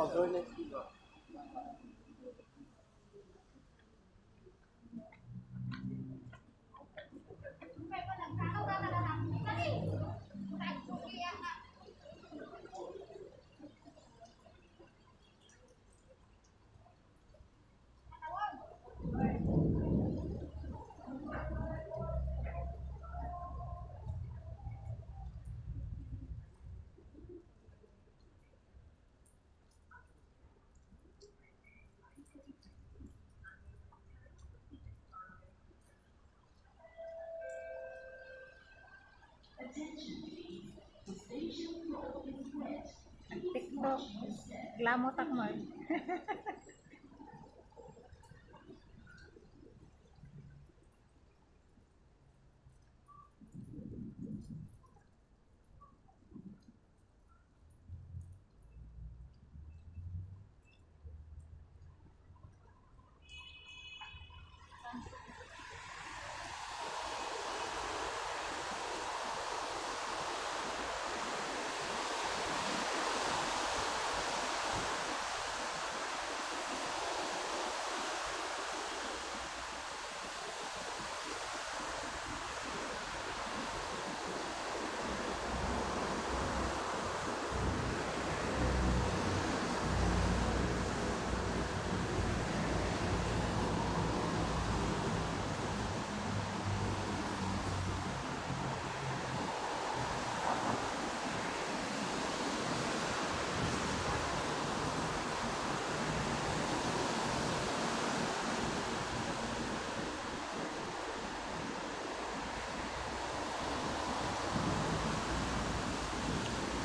No, go next TikTok. Glamot ako mo.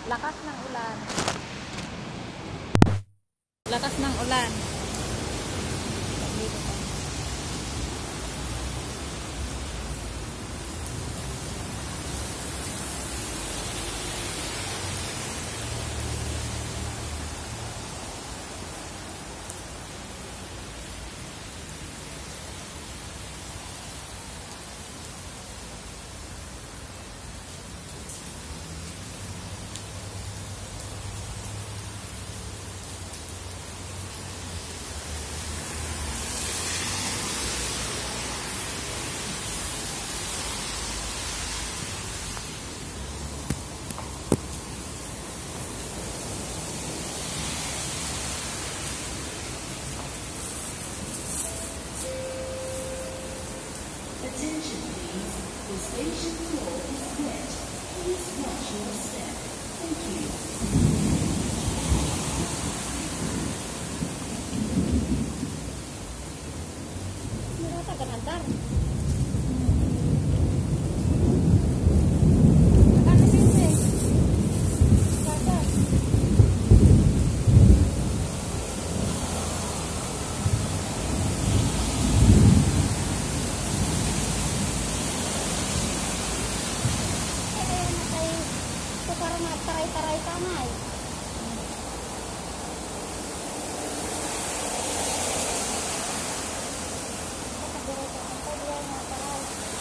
Lakas ng ulan. Lakas ng ulan. Tanay.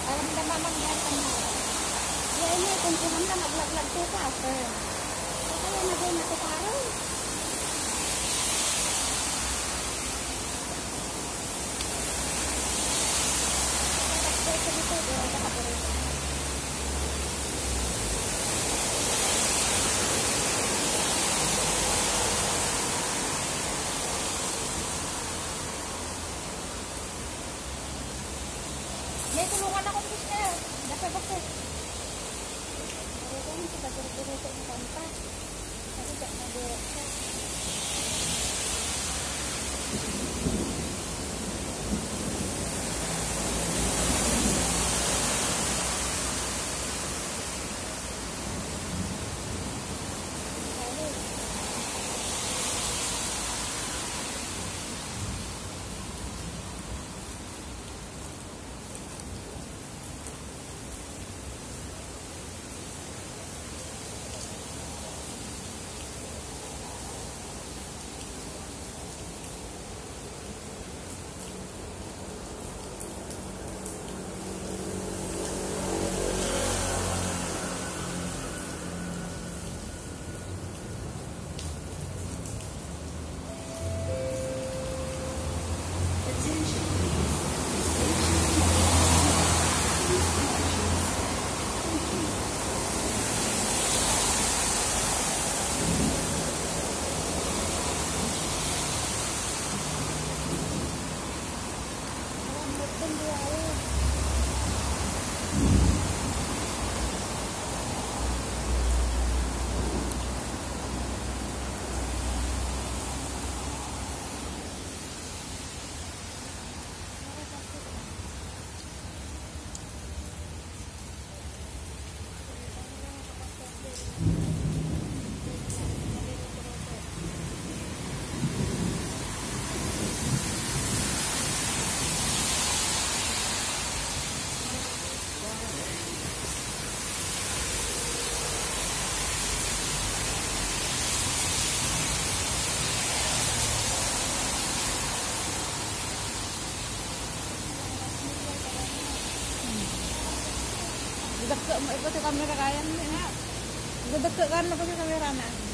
Alam na mamang yan ang Yan na, kung kuhan ka, naglaglag ko ka, sir. Kaya na din ako May tulungan akong sister. Dapat bakit? Ay, ganun kita guru-guru sa ibang pa. Kasi gak na direct siya. Dagka mo ito sa kamera kaya mo. Dagka kan mo kasi kamera na.